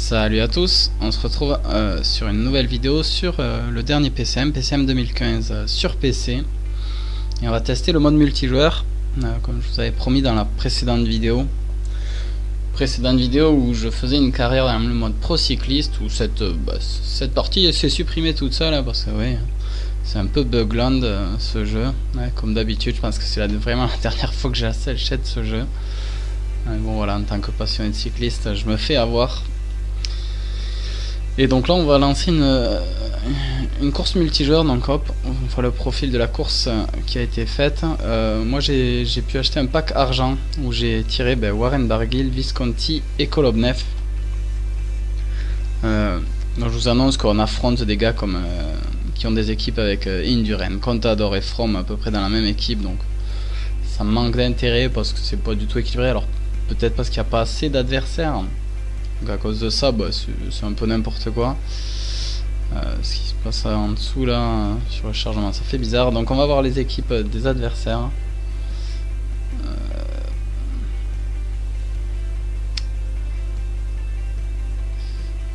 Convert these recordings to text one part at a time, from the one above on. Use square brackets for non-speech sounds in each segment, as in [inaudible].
Salut à tous, on se retrouve euh, sur une nouvelle vidéo sur euh, le dernier PCM, PCM 2015 euh, sur PC. Et on va tester le mode multijoueur, comme je vous avais promis dans la précédente vidéo. Précédente vidéo où je faisais une carrière dans le mode pro cycliste, où cette, bah, partie s'est supprimée toute seule, hein, parce que oui, c'est un peu bugland ce jeu. comme d'habitude, je pense que c'est vraiment la dernière fois que j'achète ce jeu. bon voilà, en tant que passionné de cycliste, je me fais avoir et donc là, on va lancer une, euh, course multijoueur. Donc hop, on voit le profil de la course euh, qui a été faite. Euh, moi, j'ai pu acheter un pack argent où j'ai tiré ben, Warren Barguil, Visconti et Kolobnev. donc je vous annonce qu'on affronte des gars comme qui ont des équipes avec Induren, Contador et From à peu près dans la même équipe. Donc ça manque d'intérêt parce que c'est pas du tout équilibré. Alors peut-être parce qu'il n'y a pas assez d'adversaires. Donc à cause de ça, bah, c'est un peu n'importe quoi. Euh, ce qui se passe en dessous là, sur le chargement, ça fait bizarre. Donc on va voir les équipes des adversaires. Euh,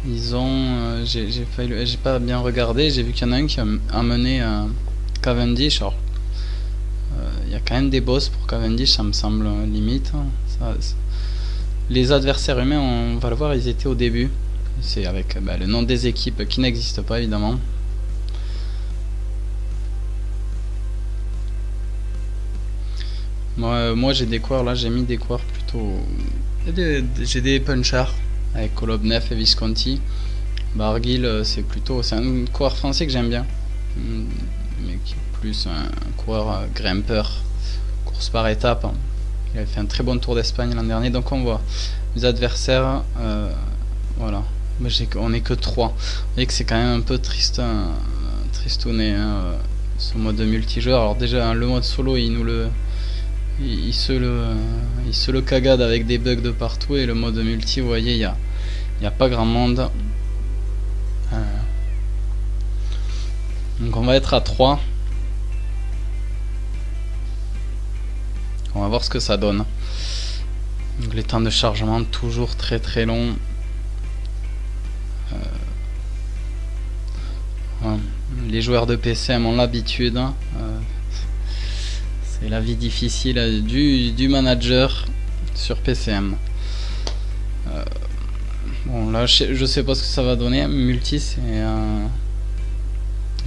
ils ont... Euh, j'ai pas bien regardé, j'ai vu qu'il y en a un qui a amené Cavendish. Alors, il y a quand même des boss pour Cavendish, ça me semble limite. Les adversaires humains, on va le voir, ils étaient au début. C'est avec bah, le nom des équipes qui n'existe pas évidemment. Moi, j'ai des coureurs, là j'ai mis des coureurs plutôt... J'ai des punchers avec Kolobnev et Visconti. Barguil euh, c'est plutôt... C'est un coureur français que j'aime bien. Mais qui est plus un coureur euh, grimpeur. Course par étape. Il avait fait un très bon tour d'Espagne l'an dernier. Donc on voit les adversaires. Euh, voilà. On est que 3. Vous voyez que c'est quand même un peu triste, hein, tristouné hein, euh, ce mode multijoueur. Alors déjà le mode solo il nous le. Il, se le, il se le cagade avec des bugs de partout et le mode multi, vous voyez, il n'y a, y a pas grand monde. Euh, donc on va être à 3. On va voir ce que ça donne. les temps de chargement toujours très très longs. Euh, les joueurs de PCM ont l'habitude. Hein. Euh, c'est la vie difficile du, manager sur PCM. Euh, bon là je, sais pas ce que ça va donner. Multi c'est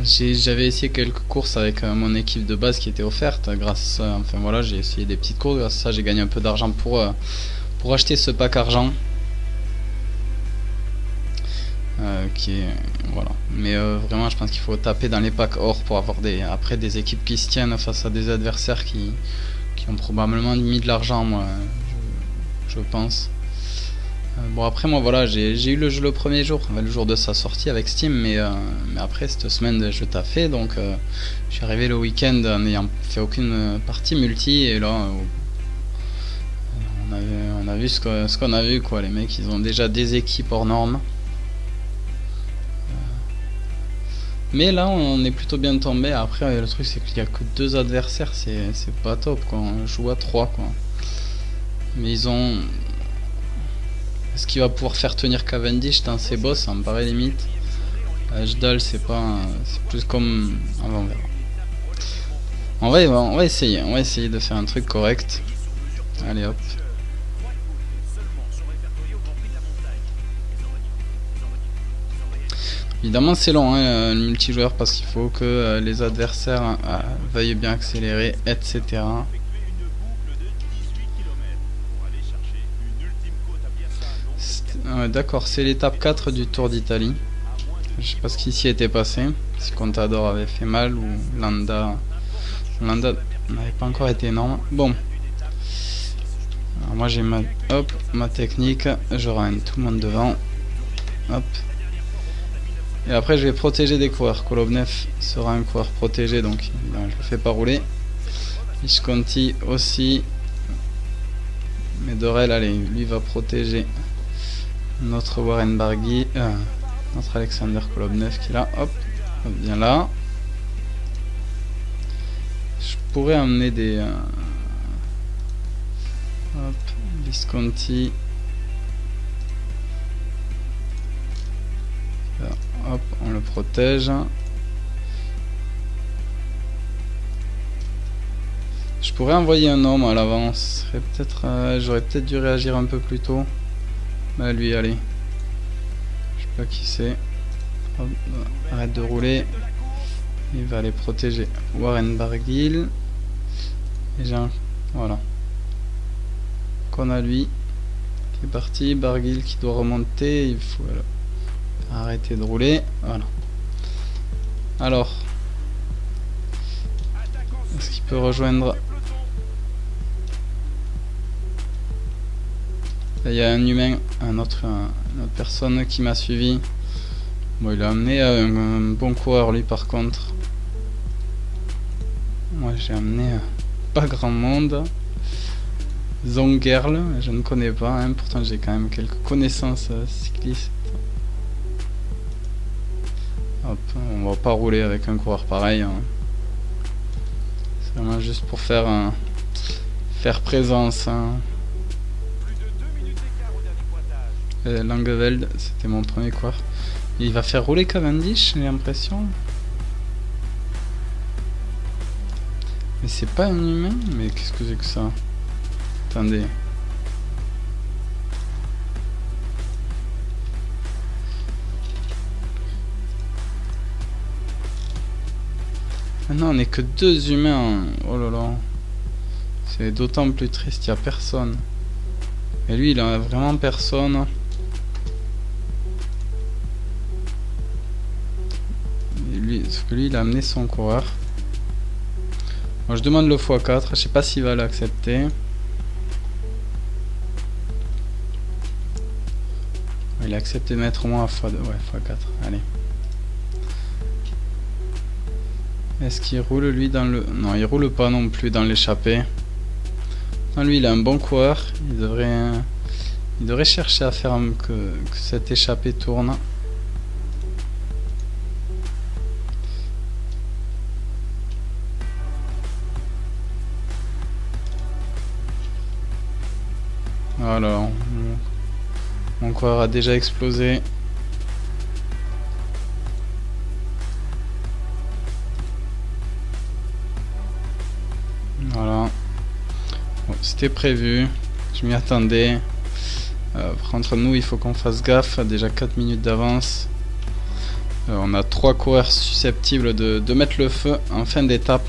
j'avais essayé quelques courses avec euh, mon équipe de base qui était offerte grâce à, enfin voilà j'ai essayé des petites courses. Grâce à ça j'ai gagné un peu d'argent pour euh, pour acheter ce pack argent. Euh, voilà. Mais vraiment je pense qu'il faut taper dans les packs or pour avoir des après des équipes qui se tiennent face à des adversaires qui, qui ont probablement mis de l'argent moi je pense. euh, bon après moi voilà j'ai eu le jeu le premier jour, le jour de sa sortie avec Steam mais, euh, mais après cette semaine je fait donc euh, je suis arrivé le week-end en n'ayant fait aucune partie multi et là on, a, on a vu ce qu'on a vu quoi. Les mecs ils ont déjà des équipes hors normes. Mais là on est plutôt bien tombé. Après le truc c'est qu'il y a que deux adversaires c'est pas top quoi. On joue à trois quoi. Mais ils ont est-ce qu'il va pouvoir faire tenir Cavendish ses boss Ça me paraît limite. Jdal, c'est pas. C'est plus comme. On va, on va essayer. On va essayer de faire un truc correct. Allez hop. Évidemment c'est long hein, le multijoueur parce qu'il faut que euh, les adversaires euh, veuillent bien accélérer, etc. D'accord, c'est l'étape 4 du Tour d'Italie. Je sais pas ce qui s'y était passé. Si Contador avait fait mal ou Landa. Landa n'avait pas encore été énorme. Bon. Alors moi j'ai ma, hop, ma technique. Je ramène tout le monde devant. Hop. Et après je vais protéger des coureurs. Kolobnev sera un coureur protégé donc ben, je le fais pas rouler. Visconti aussi. Mais Dorel, allez, lui va protéger notre Warren Barguy, euh, notre Alexander Kolobnev qui est là, hop, bien là. Je pourrais amener des... Euh, hop, Visconti. protège. Je pourrais envoyer un homme à l'avance. euh, j'aurais peut-être dû réagir un peu plus tôt. Bah lui, allez. Je sais pas qui c'est. Arrête de rouler. Il va aller protéger Warren Barguil. Et j'ai un... Voilà. Qu'on a lui. Qui est parti. Barguil qui doit remonter. Il faut arrêter de rouler. Voilà. Alors. Est-ce qu'il peut rejoindre Il y a un humain, un autre, une autre personne qui m'a suivi. Bon, il a amené un, bon coureur, lui, par contre. Moi, j'ai amené euh, pas grand monde. Zongerl, je ne connais pas, hein, pourtant j'ai quand même quelques connaissances euh, cyclistes. Hop, on va pas rouler avec un coureur pareil. Hein. C'est vraiment juste pour faire, faire présence. Hein. Euh, Langeveld, c'était mon premier coureur. Il va faire rouler Cavendish, j'ai l'impression. Mais c'est pas un humain Mais qu'est-ce que c'est que ça? Attendez. Ah non, on n'est que deux humains. Oh là là. C'est d'autant plus triste, il n'y a personne. Et lui, il a vraiment personne. Parce que lui, il a amené son coureur. Je demande le x4. Je sais pas s'il va l'accepter. Il a accepté de mettre au moins x2. Ouais, x4. Allez. Est-ce qu'il roule lui dans le... Non, il roule pas non plus dans l'échappée. lui, il a un bon coureur. Il devrait... Il devrait chercher à faire que, que cette échappée tourne. Alors, mon corps a déjà explosé. Voilà. C'était prévu. Je m'y attendais. Euh, entre nous, il faut qu'on fasse gaffe. Déjà 4 minutes d'avance. Euh, on a trois coureurs susceptibles de, mettre le feu en fin d'étape.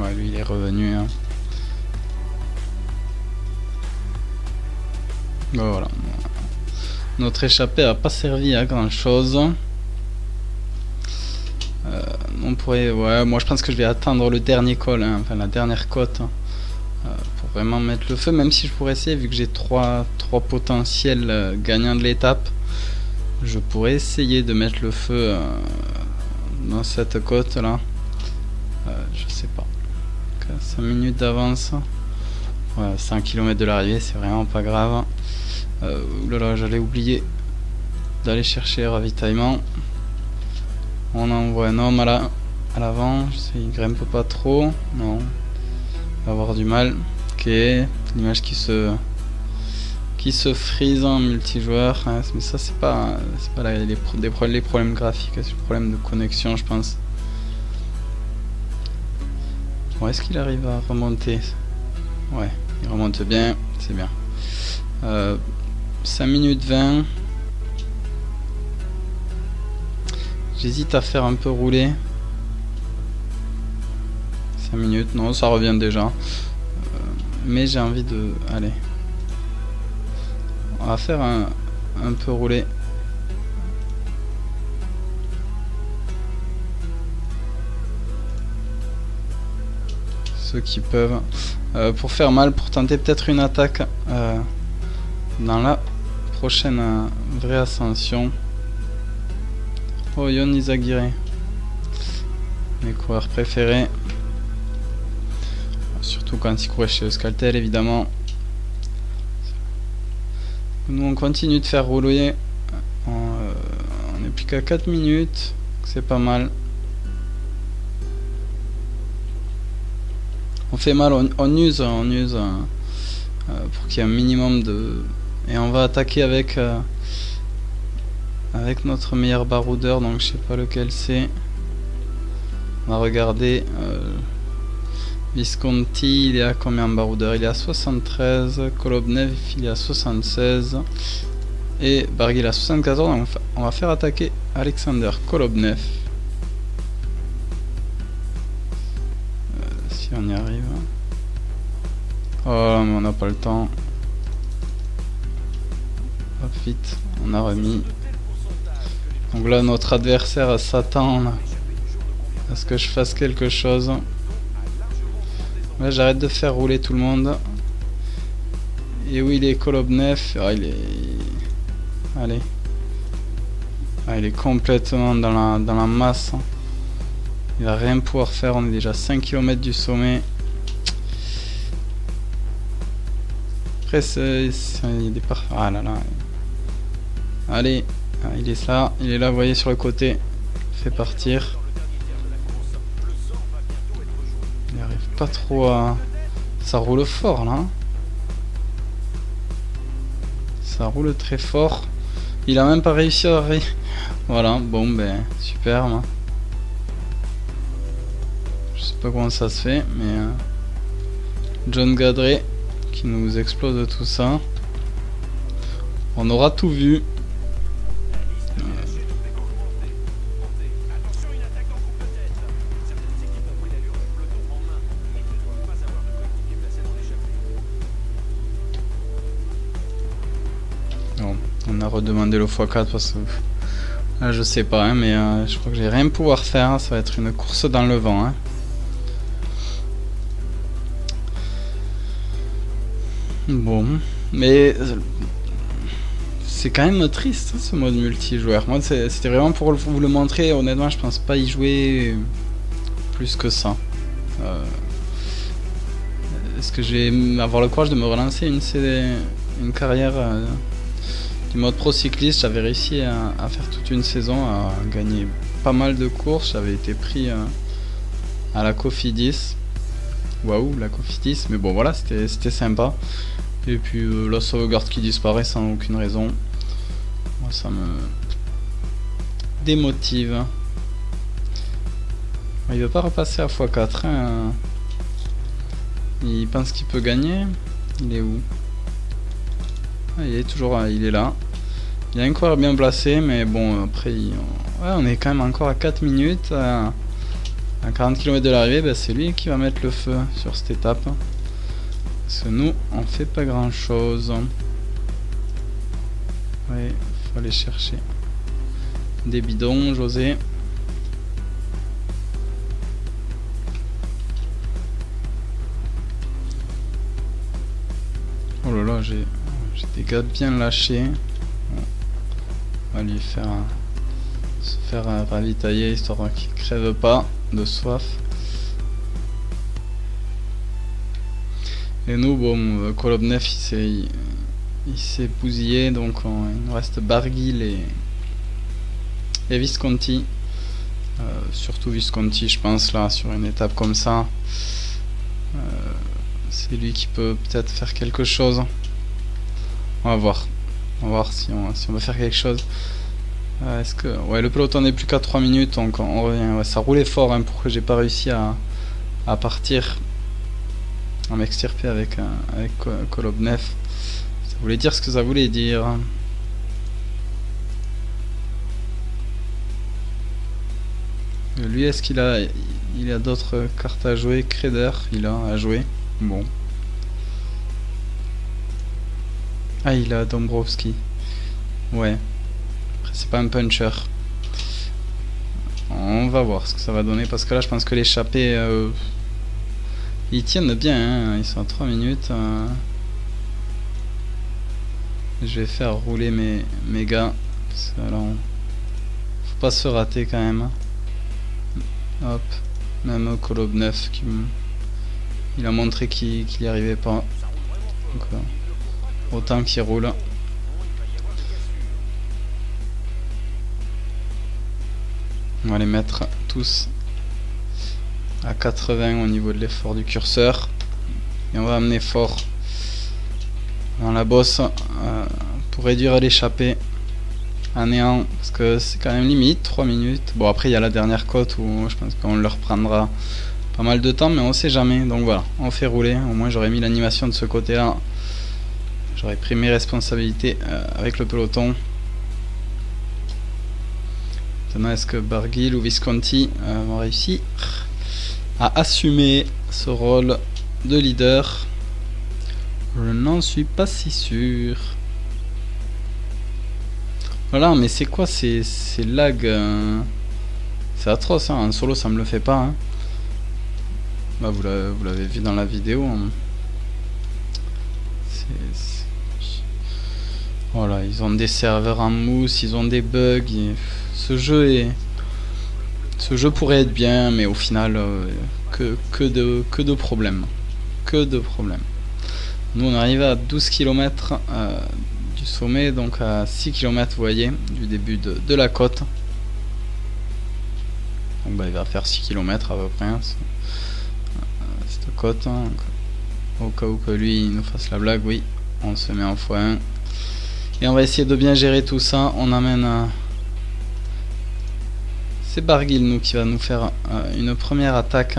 Ouais, lui, il est revenu. Hein. Voilà. Notre échappée a pas servi à grand chose. Euh, on pourrait, ouais, moi je pense que je vais attendre le dernier col, hein, enfin la dernière côte, hein, euh, pour vraiment mettre le feu, même si je pourrais essayer, vu que j'ai trois, trois potentiels euh, gagnants de l'étape, je pourrais essayer de mettre le feu dans cette côte là. je sais pas. 5 minutes d'avance. Ouais, 5 km de l'arrivée, c'est vraiment pas grave. Euh, j'allais oublier d'aller chercher ravitaillement. On envoie un homme à la à l'avant, il grimpe pas trop, non, il va avoir du mal. Ok, l'image qui se qui se frise en multijoueur, hein, mais ça c'est pas c'est pas les, les problèmes graphiques, c'est le problème de connexion je pense. Bon, est-ce qu'il arrive à remonter? Ouais, il remonte bien, c'est bien. Euh, 5 minutes 20. J'hésite à faire un peu rouler. 5 minutes, non, ça revient déjà. Euh, mais j'ai envie de... Allez. On va faire un, un peu rouler. Ceux qui peuvent. Euh, pour faire mal, pour tenter peut-être une attaque euh, dans la prochaine euh, vraie ascension. Oh, Yon Izagire. Mes coureurs préférés. Surtout quand il courait chez Euskaltel, évidemment. Nous, on continue de faire rouler. Euh, on n'est plus qu'à 4 minutes. C'est pas mal. On fait mal, on, use, on use euh, pour qu'il y ait un minimum de, et on va attaquer avec euh, avec notre meilleur baroudeur, donc je sais pas lequel c'est. On va regarder. Euh, Visconti, il est à combien baroudeur Il est à 73. Kolobnev, il est à 76. Et Barguil à 74. Donc on va faire attaquer Alexander Kolobnev. Euh, si on y arrive. Oh, mais on n'a pas le temps. Vite, on a remis. Donc là, notre adversaire s'attend à ce que je fasse quelque chose? Là, j'arrête de faire rouler tout le monde. Et où il est Kolobnev? Ah, il est... Allez. Ah, il est complètement dans la, dans la masse. Il va rien pouvoir faire. On est déjà 5 km du sommet. Après. Il des Ah là là. Allez. Ah, il est là. Il est là, vous voyez, sur le côté. Fait partir. pas trop à... Ça roule fort là. Ça roule très fort. Il a même pas réussi à... Ré... [laughs] Voilà, bon ben super. Je sais pas comment ça se fait, mais... Euh, John Gadré qui nous explose tout ça. On aura tout vu. Le x4 parce que là, je sais pas, hein, mais euh, je crois que j'ai rien pouvoir faire. Ça va être une course dans le vent. Hein. Bon, mais c'est quand même triste hein, ce mode multijoueur. Moi, c'était vraiment pour vous le montrer. Honnêtement, je pense pas y jouer plus que ça. Euh, est-ce que je vais avoir le courage de me relancer une, une carrière euh, mode pro cycliste, j'avais réussi à, faire toute une saison, à gagner pas mal de courses. J'avais été pris euh, à la Cofidis. Waouh, la Cofidis. Mais bon, voilà, c'était sympa. Et puis euh, la sauvegarde qui disparaît sans aucune raison. Moi, ça me démotive. Il veut pas repasser à x4. Hein. Il pense qu'il peut gagner. Il est où? Il est toujours il est là. Il est encore bien placé, mais bon, après, on est quand même encore à 4 minutes. À, 40 km de l'arrivée, ben, c'est lui qui va mettre le feu sur cette étape. Parce que nous, on fait pas grand chose. Ouais, faut aller chercher des bidons, José. Oh là là, j'ai des gars bien lâchés. On va lui faire se faire ravitailler histoire qu'il crève pas de soif. Et nous, bon, Kolobnev il s'est il, s'est bousillé, donc il nous reste Barguil et, et Visconti. Euh, surtout Visconti, je pense, là, sur une étape comme ça. Euh, c'est lui qui peut peut-être faire quelque chose. On va voir. On va voir si on, va faire quelque chose. Euh, est-ce que ouais le peloton n'est plus qu'à 3 minutes donc on revient. ça roulait fort hein, pour que j'ai pas réussi à, partir à m'extirper avec avec Kolobnev. Ça voulait dire ce que ça voulait dire. Lui est-ce qu'il a il a d'autres cartes à jouer? Creder il a à jouer. Bon. Ah, il a Dombrovski. Ouais. Après, c'est pas un puncher. On va voir ce que ça va donner parce que là, je pense que l'échappée. Euh, ils tiennent bien, hein. ils sont à 3 minutes. Euh. Je vais faire rouler mes, mes gars. Parce que faut pas se rater quand même. Hop. Même Kolobnev qui il a montré qu'il n'y arrivait pas. Donc, Autant qu'il roule. On va les mettre tous à 80 au niveau de l'effort du curseur. Et on va amener fort dans la bosse euh, pour réduire l'échappée. à néant, parce que c'est quand même limite, 3 minutes. Bon, après, il y a la dernière côte où je pense qu'on leur prendra pas mal de temps, mais on sait jamais. Donc voilà, on fait rouler. Au moins, j'aurais mis l'animation de ce côté-là. J'aurais pris mes responsabilités euh, avec le peloton. Maintenant, est-ce que Barguil ou Visconti euh, vont réussir à assumer ce rôle de leader Je n'en suis pas si sûr. Voilà, mais c'est quoi ces, ces lags euh, C'est atroce, hein. en solo ça me le fait pas. Hein. Bah, vous l'avez vu dans la vidéo. Hein. Voilà, ils ont des serveurs en mousse, ils ont des bugs. Ce jeu est... Ce jeu pourrait être bien, mais au final, euh, que, que, de, que de problèmes. Que de problèmes. Nous, on arrive à 12 km euh, du sommet, donc à 6 km, vous voyez, du début de, de la côte. Donc, bah, il va faire 6 km à peu près, hein, euh, cette côte. Hein, au cas où que lui nous fasse la blague, oui, on se met en x1. Et on va essayer de bien gérer tout ça. On amène... C'est Barguil nous qui va nous faire euh, une première attaque.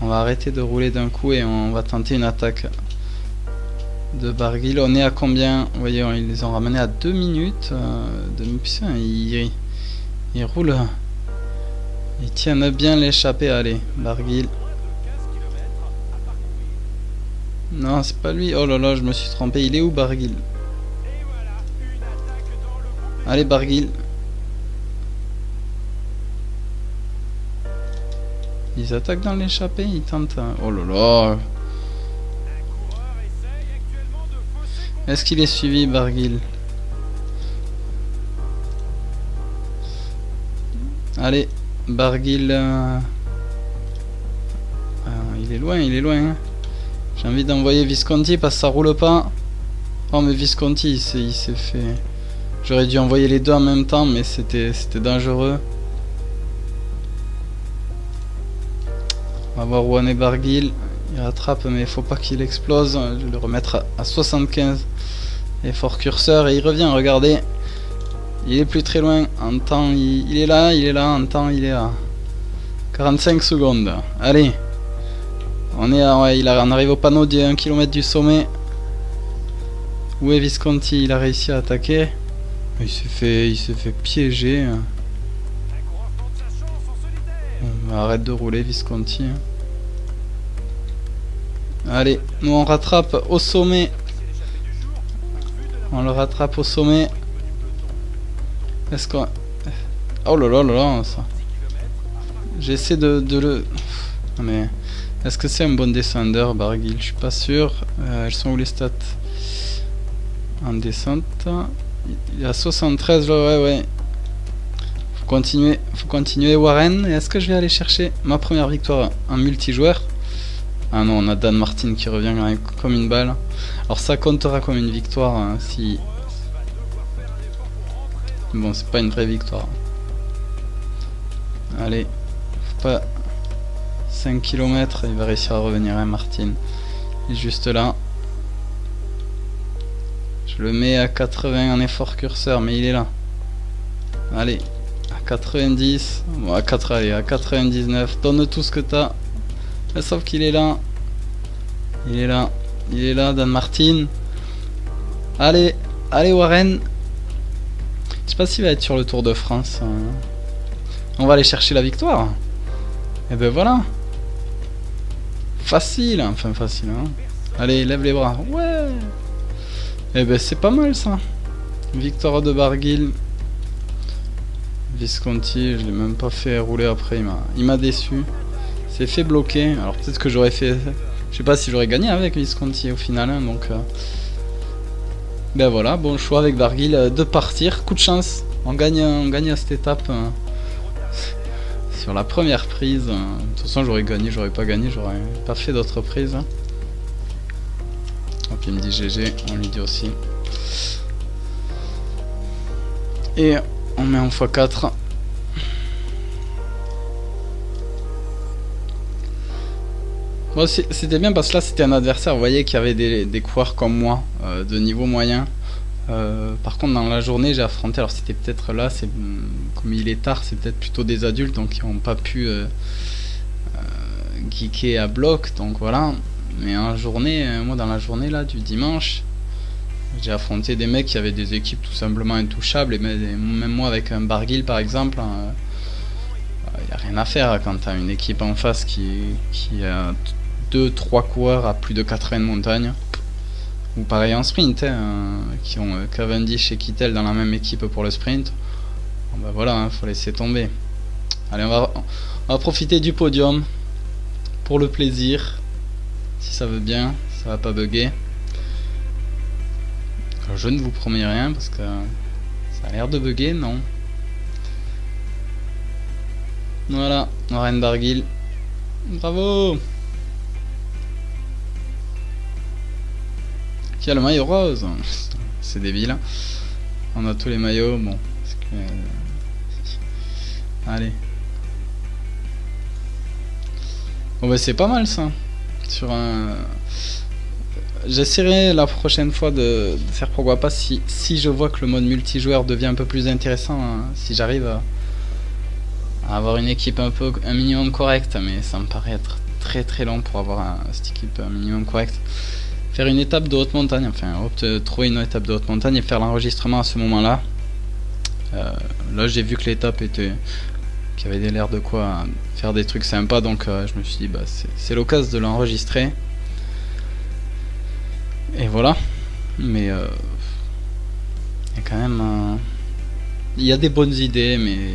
On va arrêter de rouler d'un coup et on va tenter une attaque de Barguil. On est à combien? Vous voyez, ils les ont ramenés à 2 minutes. Euh, de... Putain, ils, ils roulent. Ils tiennent bien l'échappée. Allez, Barguil. Non, c'est pas lui. Oh là là, je me suis trompé. Il est où Barguil? Allez, Barguil. Ils attaquent dans l'échappée, ils tentent. Oh là là. Est-ce qu'il est suivi, Barguil? Allez, Barguil. Euh, ah, il est loin, il est loin. Hein. J'ai envie d'envoyer Visconti parce que ça roule pas. Oh, mais Visconti, il s'est fait. J'aurais dû envoyer les deux en même temps, mais c'était dangereux. On va voir où en est Barguil. Il rattrape, mais il faut pas qu'il explose. Je vais le remettre à, 75. Effort curseur, et il revient, regardez. Il est plus très loin. En temps, il, est là, il est là. En temps, il est à 45 secondes. Allez. On est à, il on arrive au panneau de 1 km du sommet. Où est Visconti? Il a réussi à attaquer. Il s'est fait, il fait piéger. arrête de rouler Visconti. Hein. Allez, nous on rattrape au sommet. On le rattrape au sommet. Est-ce qu'on... Oh là là là là, ça. J'essaie de, le... Mais... Est-ce que c'est un bon descendeur, Barguil? Je suis pas sûr. Euh, elles sont où les stats? En descente. Il a 73 là, ouais, ouais. Faut continuer, faut continuer Warren. est-ce que je vais aller chercher ma première victoire en multijoueur? Ah non, on a Dan Martin qui revient comme une balle. Alors ça comptera comme une victoire hein, si... Bon, c'est pas une vraie victoire. Allez, faut pas... 5 km, il va réussir à revenir, hein, Martin. Il est juste là. Je le mets à 80 en effort curseur, mais il est là. Allez, à 90, bon, à 4, allez, à 99, donne tout ce que t'as. Sauf qu'il est là. Il est là. Il est là, Dan Martin. Allez, allez Warren. Je sais pas s'il va être sur le Tour de France. Hein. On va aller chercher la victoire. Et ben voilà. Facile, enfin facile. Hein. Allez, lève les bras. Ouais eh ben c'est pas mal ça. Victoire de Barguil. Visconti, je l'ai même pas fait rouler après, il m'a déçu. C'est fait bloquer. Alors peut-être que j'aurais fait... Je sais pas si j'aurais gagné avec Visconti au final, hein, donc... Euh. Ben voilà, bon choix avec Barguil euh, de partir. Coup de chance. On gagne, on gagne à cette étape. Euh, sur la première prise. De toute façon j'aurais gagné, j'aurais pas gagné, j'aurais pas fait d'autres prises. Donc il me dit GG, on lui dit aussi. Et on met en x4. Bon, c'était bien parce que là c'était un adversaire, vous voyez qu'il y avait des, des coureurs comme moi, euh, de niveau moyen. Euh, par contre, dans la journée, j'ai affronté. Alors, c'était peut-être là, c'est comme il est tard, c'est peut-être plutôt des adultes, donc ils n'ont pas pu euh, euh, geeker à bloc. Donc voilà. Mais en journée, moi, dans la journée là du dimanche, j'ai affronté des mecs qui avaient des équipes tout simplement intouchables. Et même moi, avec un Barguil par exemple, il n'y a rien à faire quand tu as une équipe en face qui, qui a 2-3 coureurs à plus de 80 de montagne. Ou pareil en sprint, hein, qui ont euh, Cavendish et Kittel dans la même équipe pour le sprint. Bon bah voilà, hein, faut laisser tomber. Allez, on va, on va profiter du podium pour le plaisir. Si ça veut bien, ça va pas bugger. je ne vous promets rien parce que ça a l'air de bugger, non Voilà, Warren Barguil. Bravo A le maillot rose C'est débile. On a tous les maillots, bon. Allez. Bon bah c'est pas mal ça. Sur un... J'essaierai la prochaine fois de, faire pourquoi pas si, si je vois que le mode multijoueur devient un peu plus intéressant, hein, si j'arrive à, avoir une équipe un peu un minimum correct, mais ça me paraît être très très long pour avoir cette équipe un minimum correct. Faire une étape de haute montagne, enfin trouver une étape de haute montagne et faire l'enregistrement à ce moment-là. Euh, là j'ai vu que l'étape était qui avait l'air de quoi faire des trucs sympas donc euh, je me suis dit bah c'est l'occasion de l'enregistrer et voilà mais euh, il y a quand même il y a des bonnes idées mais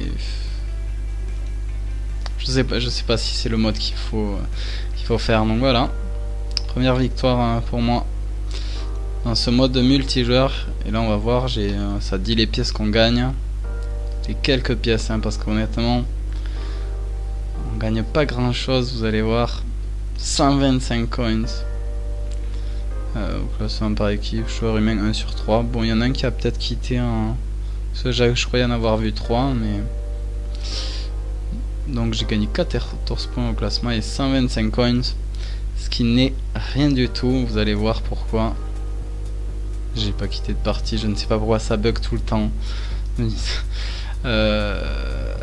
je sais pas, je sais pas si c'est le mode qu'il faut, qu'il faut faire. Donc voilà, première victoire hein, pour moi dans ce mode multijoueur. Et là, on va voir, j'ai, euh, ça dit les pièces qu'on gagne. Les quelques pièces, hein, parce qu'honnêtement, on gagne pas grand chose. Vous allez voir, 125 coins. Euh, classement par équipe, joueur humain 1 sur 3. Bon, il y en a un qui a peut-être quitté un. je croyais en avoir vu 3, mais. Donc j'ai gagné 14 points au classement et 125 coins. Ce qui n'est rien du tout. Vous allez voir pourquoi. J'ai pas quitté de partie. Je ne sais pas pourquoi ça bug tout le temps. [laughs] Euh,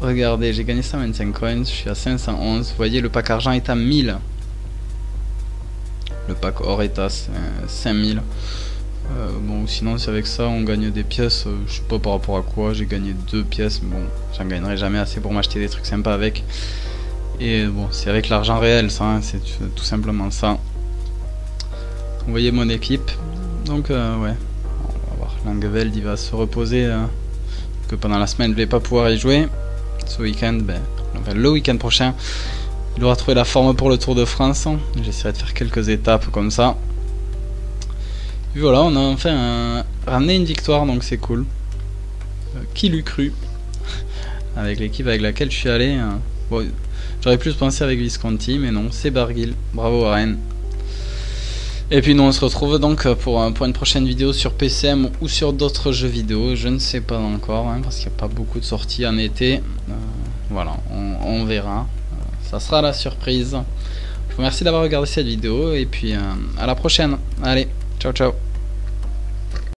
regardez, j'ai gagné 125 coins. Je suis à 511. Vous voyez, le pack argent est à 1000. Le pack or est à 5000. Euh, bon, sinon, c'est avec ça, on gagne des pièces. Euh, je sais pas par rapport à quoi. J'ai gagné deux pièces. Bon, j'en gagnerai jamais assez pour m'acheter des trucs sympas avec. Et bon, c'est avec l'argent réel, ça. Hein, c'est tout simplement ça. Vous voyez mon équipe. Donc, euh, ouais. On va voir. Langeveld, il va se reposer. que pendant la semaine, je vais pas pouvoir y jouer. Ce week-end, ben, le week-end prochain, il aura trouvé la forme pour le Tour de France. J'essaierai de faire quelques étapes comme ça voilà, on a enfin ramené une victoire, donc c'est cool. Euh, qui l'eût cru? [laughs] Avec l'équipe avec laquelle je suis allé. Hein. J'aurais plus pensé avec Visconti, mais non, c'est Barguil. Bravo Warren. Et puis nous on se retrouve donc pour, pour une prochaine vidéo sur PCM ou sur d'autres jeux vidéo, je ne sais pas encore, hein, parce qu'il n'y a pas beaucoup de sorties en été. Euh, voilà, on, verra. Euh, ça sera la surprise. Je vous remercie d'avoir regardé cette vidéo et puis à la prochaine. Allez, ciao ciao